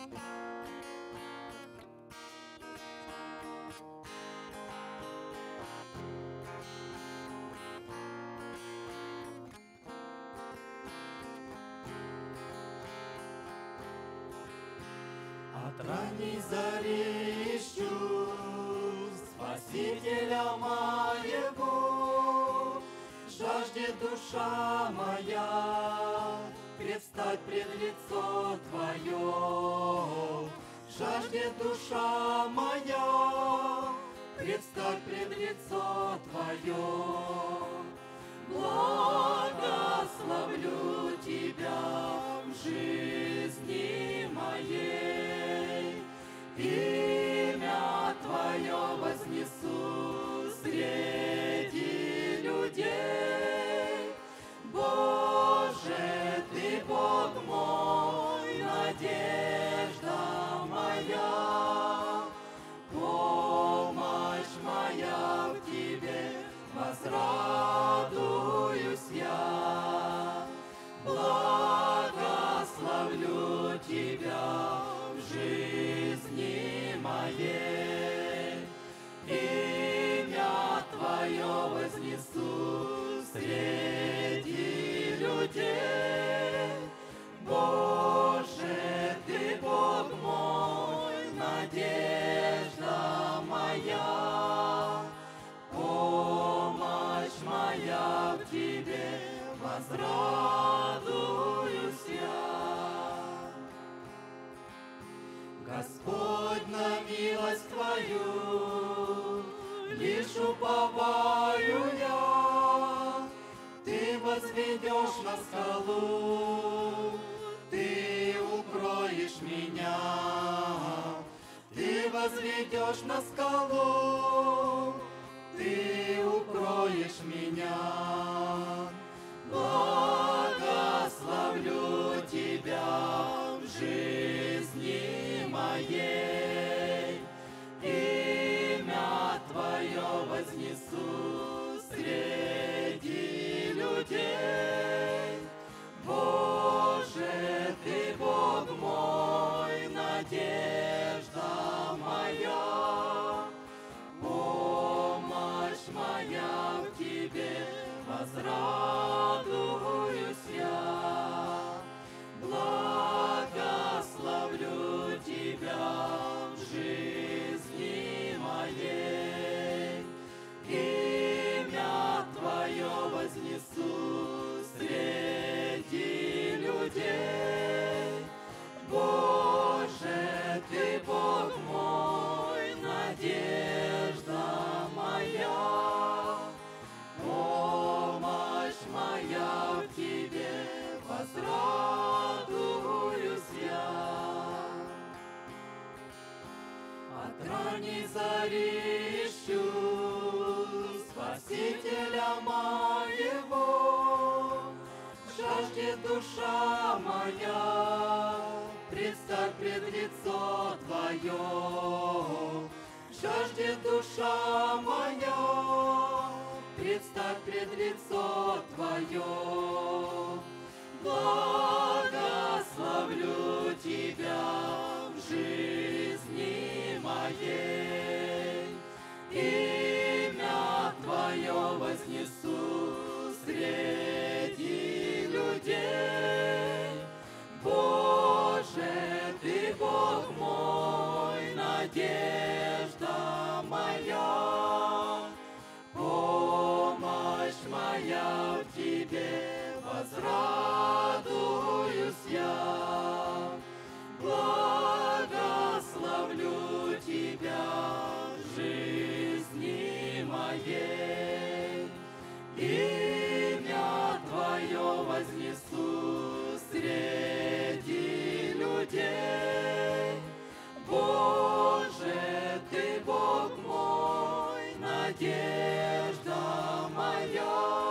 От ранней зари ищу Спасителя моего, Жаждет душа моя Предстать пред лицо Твое. Жаждет душа моя Предстать пред лицо Твое. Благословлю Тебя в жизни среди людей. Боже, Ты Бог мой, надежда моя, Помощь моя в Тебе, возрадуюсь я. Господь, на милость Твою, лишь уповаю я, возведешь на скалу, Ты укроешь меня, Ты возведешь на скалу, Ты укроешь меня. Благословлю Тебя в жизни моей, моя в Тебе, возрадуюсь ищу Спасителя моего, Жаждет душа моя предстать пред лицо Твое. Жаждет душа моя предстать пред лицо Твое. Благословлю Тебя в жизни моей. Боже, надежда моя.